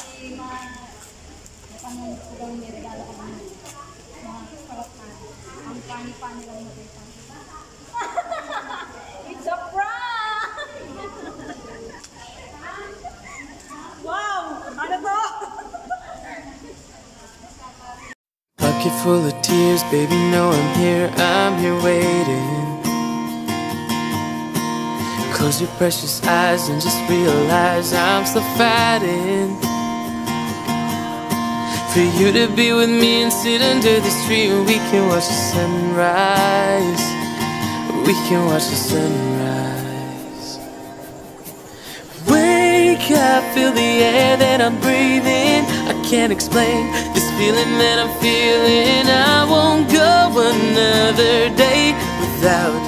It's a prank! wow! Ano to? Bucket full of tears, baby, know I'm here, I'm here waiting. Close your precious eyes and just realize I'm still fighting. For you to be with me and sit under the tree and we can watch the sunrise. We can watch the sunrise. Wake up, feel the air that I'm breathing. I can't explain this feeling that I'm feeling. I won't go another day without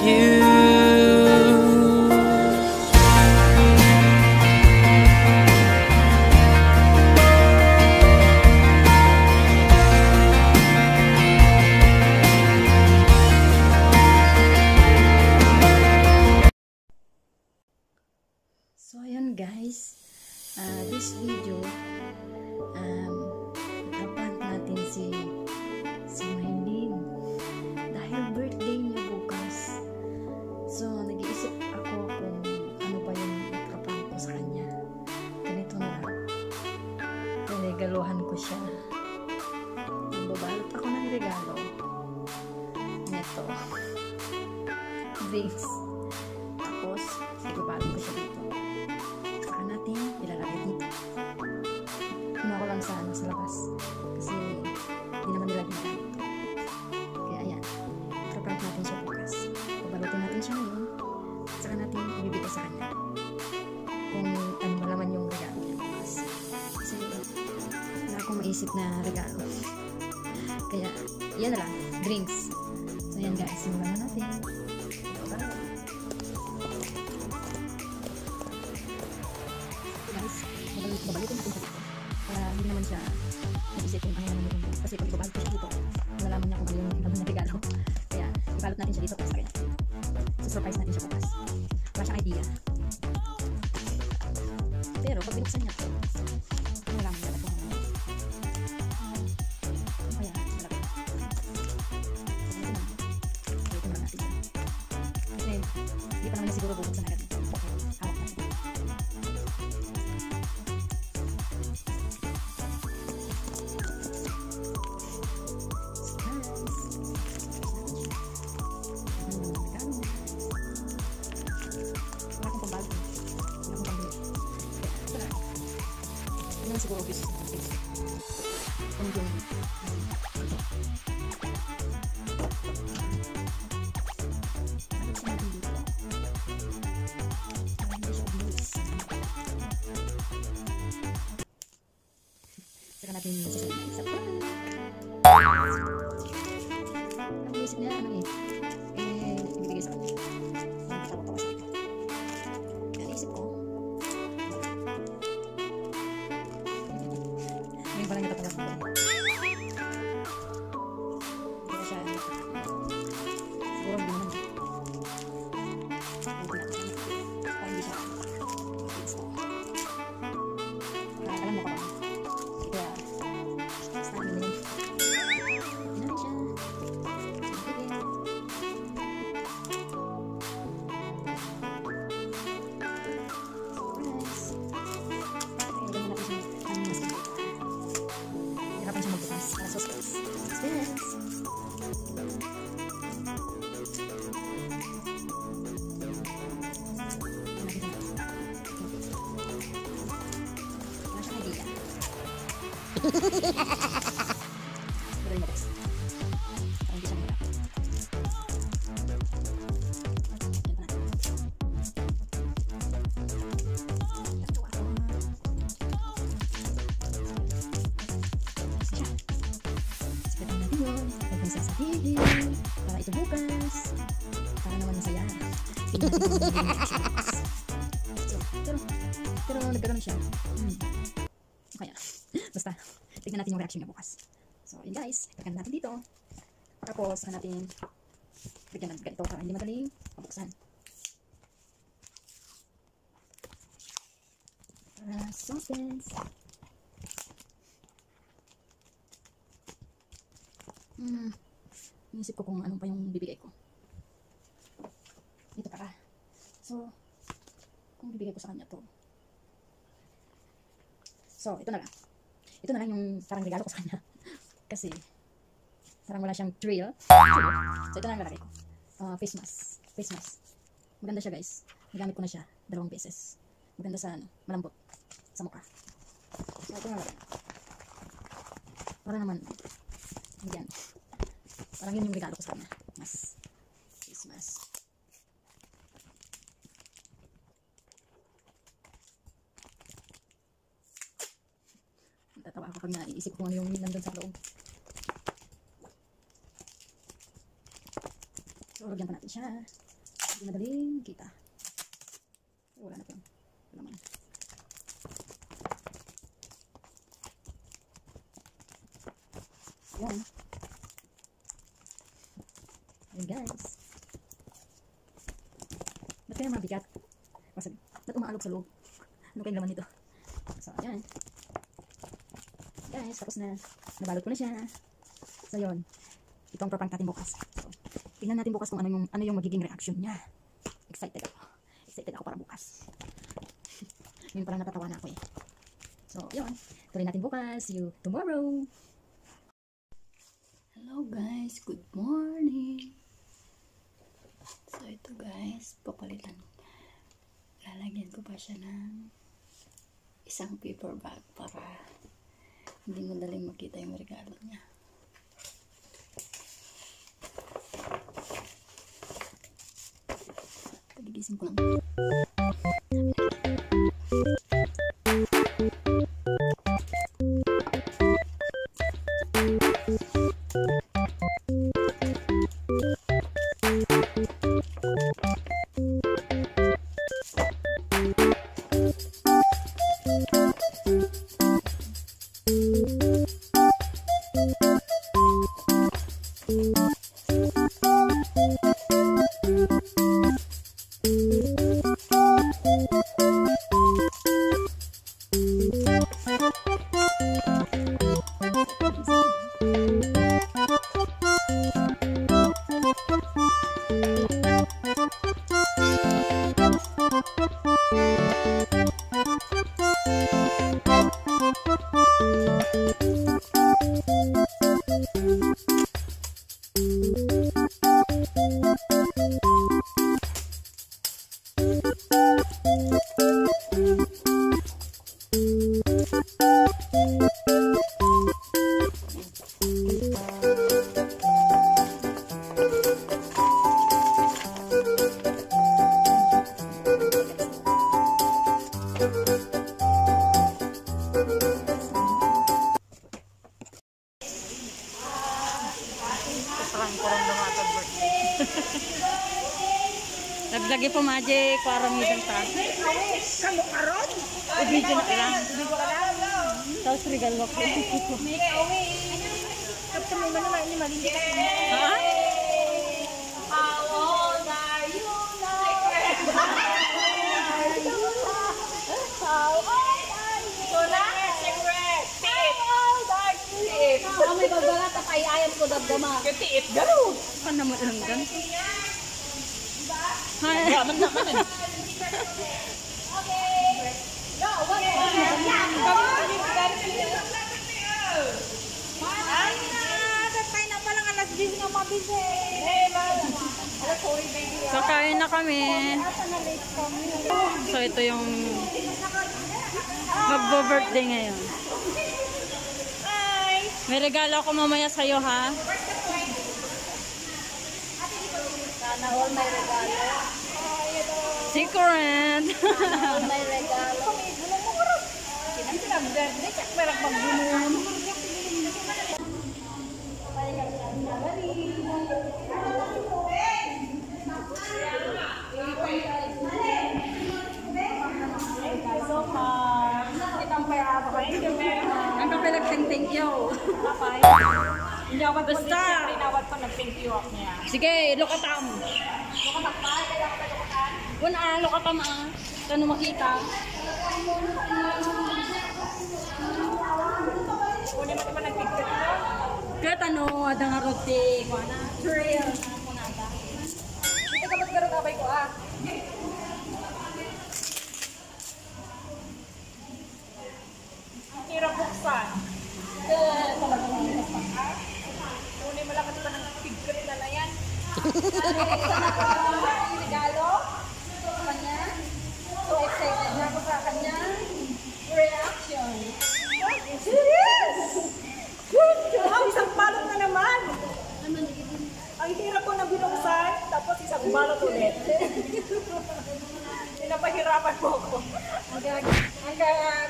Drinks. Tapos, ibabalot ko siya dito. Saka natin ilalagay dito. Kinuha ko lang sa, ano, sa labas. Kasi, hindi naman nilagay na dito. Kaya, ayan. Traprank natin siya bukas. Babalutin natin siya ngayon. Saka natin ibibigay sa kanya. Kung ano malaman yung regalo niya bukas. Kasi, wala akong maisip na regalo. Kaya, yan na lang. Drinks. Babalik, babalikin natin siya dito. Para hindi naman siya mag-isip kung ano naman yung Kasi pag ibabalik ko siya dito, malalaman niya kung ano yung naman na regalo. Kaya, ibalot natin siya dito para sa kanya. surprise natin siya bukas. Wala siyang idea. Pero, pag binuksan niya ito, malalaman niya na kung ano. Kaya, malaki. So, ganito na. Balikin muna natin. Kasi, hindi pa naman na siguro bubuksan agad. Saka natin yun. Huwag mong sasabihin. Para ito bukas. Para naman masaya. Tingnan natin kung ano yung bukas. So, pero, pero nagkaroon siya packing na bukas. So, yun guys, itagan natin dito. Tapos, na natin bigyan ng ganito para hindi madaling mabuksan. Para sauces. Hmm. Inisip ko kung anong pa yung bibigay ko. Dito para. So, kung bibigay ko sa kanya to. So, ito na lang. Ito na lang yung parang regalo ko sa kanya. Kasi, parang wala siyang thrill. So, ito na lang lalagay ko. Ah, face mask. Face mask. Maganda siya guys. Nagamit ko na siya dalawang beses. Maganda sa ano, malambot. Sa mukha. So, ito na lang. Para naman, yan. Parang yun yung regalo ko sa kanya. Mas, face mask. Tatawa ako pag naiisip ko yung nandun sa loob. So, lagyan pa natin siya. Hindi madaling kita. Wala na po. Wala man. Yan. Yan guys. Ba't kaya mabigat? Kasi, ba't umaalog sa loob? Ano kayong laman nito? So, yan. Guys, tapos na. Nabalot ko na siya. So, yun. Ito ang proprank natin bukas. So, tingnan natin bukas kung ano yung, ano yung magiging reaction niya. Excited ako. Excited ako para bukas. yun parang natatawa na ako eh. So, yun. Tuloy natin bukas. See you tomorrow. Hello guys, good morning. So ito guys, papalitan. Lalagyan ko pa siya ng isang paper bag para hindi madaling makita yung regalo niya. Paligisin ko lang. Parang midang ta. Kamu karon? I-video na lang. Ko. Tapos regalo ko. Kapag mo naman ini malindi. Ha? How old are you now? How old are you? Secret, secret. How old are you? Ang may babalata kay ayam ko dabdama. Ketiit garo. Ano mo lang gan? Yaman naman eh. Na, tatay na palang alas 10 nga mabise. Hey, man. Alas, sorry baby. Kakain na kami. So ito yung magbo-birthday ngayon. May regalo ako mamaya sa'yo ha. Sana all may regalo. Secret! May regalo. Kinang pinag-birthday, check merak magbunuhan. So much. Itang pera ba kayo? Thank you very much. Ang kapag nag-thank you. Inawat mo Basta. niya, inawat ko nag-thank you up niya. Sige, lokatam. Kun ah, lokatam ah. Kano makita? Kunin mo naman nag-picture ko. Kaya tanong, ada nga roti, ko na, trail. Ito ka ba't garo kabay ko ah? Ang hirap buksan. Eh, pa. Kunin mo lang kasi pa ng pigkrit na na yan. Regalo sa kanya. So excited na ako sa kanya. Reaction. Serious? Wow, isang balot na naman. Ang hirap ko na binuksan, tapos isang balot ulit. Pinapahirapan mo ako. Ang gag- ang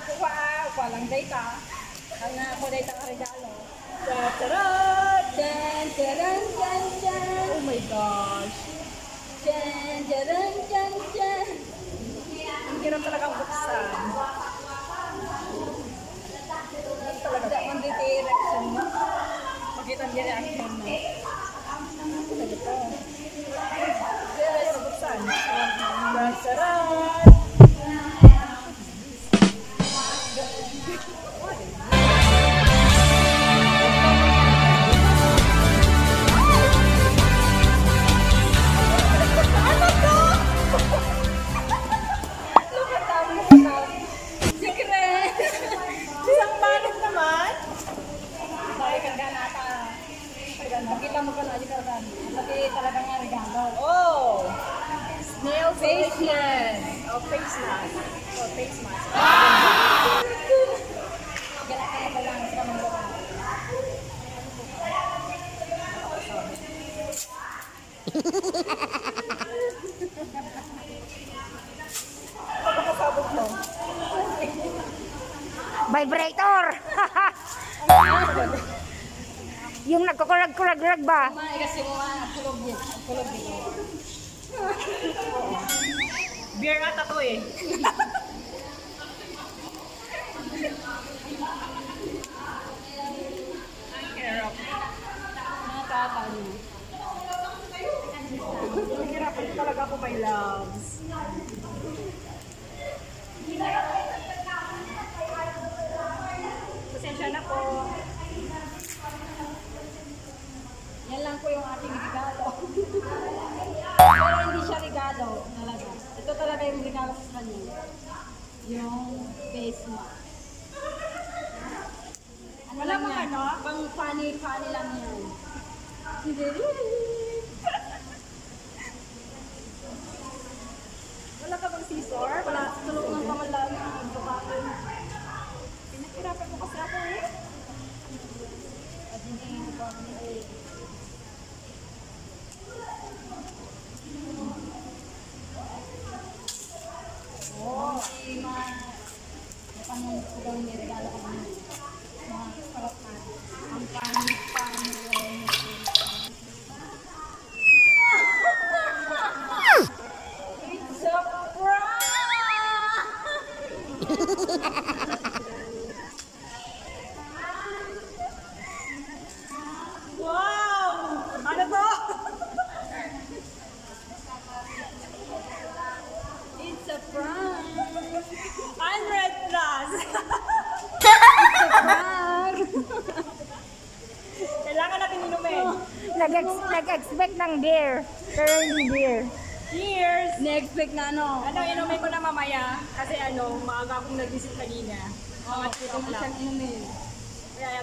kuha, kuha lang data. Ang ako data ka regalo. Tataran! Jan, jaran, jan, jan. Oh my gosh. Jan, jaran, jan, jan. Ang hirap talagang buksan. Talaga, mandito yung reaction mo. Makita niya reaction Sarap! Face mask. Gala ka na lang sa mga Pagkakasabog mo. Vibrator! yung nagkukulag-kulag-kulag ba? Mga kasi mo mga kulog din. Kulog din. Beer ata to eh. Ang hirap. Nakakano. Nahihirapan talaga ako my loves. Pasensya na po. Yan lang po yung ating regalo. Pero hindi siya regalo talaga. Ito talaga yung regalo sa kanya. Yung face mask. Ano Wala yan? ano? Pang funny-funny lang yan. Wala ka bang scissor? Wala. Tulungan pa man lang ang babae. Pinahirapan mo kasi ako eh. At hindi ko pa ay Oh, si ma Napanood ko daw yung regalo ko ng mga sarap na. Ang panig panig Wow! Ano to? It's a prank! 100 plus! Prank! Kailangan natin inumin. Nag-ex- Nag-expect ng beer, pero hindi beer. Cheers! Na-expect na ano? Ano, inumin ko na mamaya. Kasi ano, maaga akong nag-visit kanina. Oh, pwede mo siyang inumin. Kaya,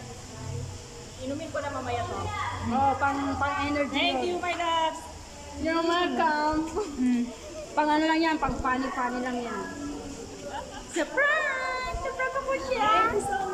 inumin ko na mamaya to. Oh, pang, pang energy. Thank you, my loves! You're welcome. Pang ano lang yan, pang funny-funny lang yan. Surprise! Surprise ko po siya. Thank you so much!